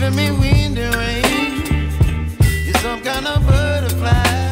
giving me wind and rain. You're some kind of butterfly.